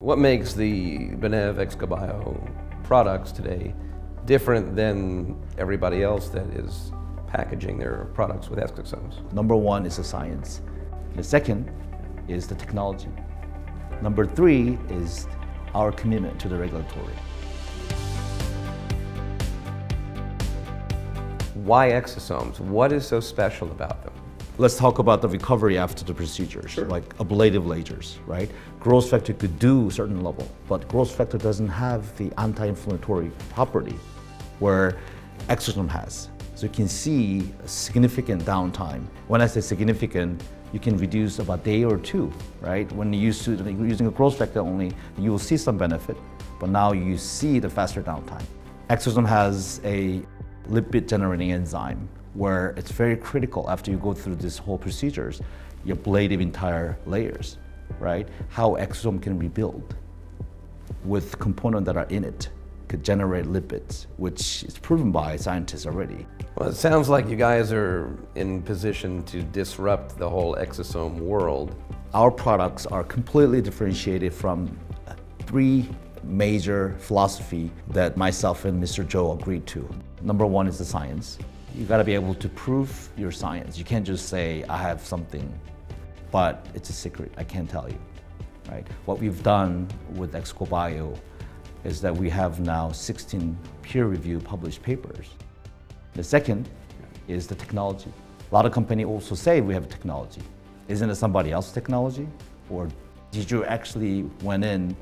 What makes the Benev ExoCoBio products today different than everybody else that is packaging their products with exosomes? Number one is the science. The second is the technology. Number three is our commitment to the regulatory. Why exosomes? What is so special about them? Let's talk about the recovery after the procedures, sure. like ablative lasers, right? Growth factor could do a certain level, but growth factor doesn't have the anti-inflammatory property where exosome has. So you can see a significant downtime. When I say significant, you can reduce about a day or two, right? When you use using a growth factor only, you will see some benefit, but now you see the faster downtime. Exosome has a lipid generating enzyme where it's very critical after you go through this whole procedures, you ablate the entire layers, right? How exosome can rebuild with components that are in it could generate lipids, which is proven by scientists already. Well, it sounds like you guys are in position to disrupt the whole exosome world. Our products are completely differentiated from three major philosophy that myself and Mr. Cho agreed to. Number one is the science. You gotta be able to prove your science. You can't just say, I have something, but it's a secret, I can't tell you, right? What we've done with ExoCoBio is that we have now 16 peer-reviewed published papers. The second is the technology. A lot of companies also say we have technology. Isn't it somebody else's technology? Or did you actually went in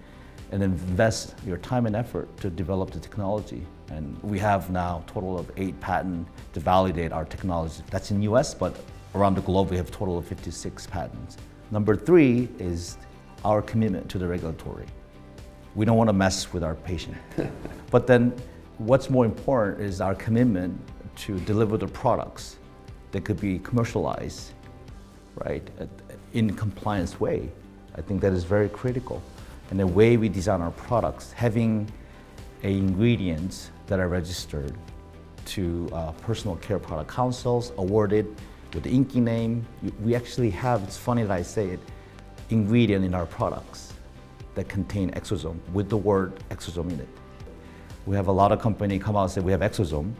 and invest your time and effort to develop the technology? And we have now a total of eight patents to validate our technology. That's in US, but around the globe we have a total of 56 patents. Number three is our commitment to the regulatory. We don't want to mess with our patient. but then what's more important is our commitment to deliver the products that could be commercialized, right, in compliance way. I think that is very critical. And the way we design our products, having ingredients that are registered to uh, personal care product councils, awarded with the INCI name. We actually have, it's funny that I say it, ingredient in our products that contain exosome with the word exosome in it. We have a lot of company come out and say, we have exosome.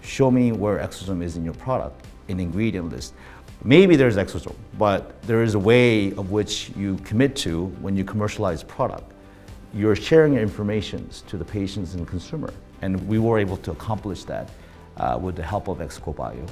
Show me where exosome is in your product, in ingredient list. Maybe there's exosome, but there is a way of which you commit to when you commercialize product. You're sharing your information to the patients and consumer. And we were able to accomplish that uh, with the help of ExoCoBio.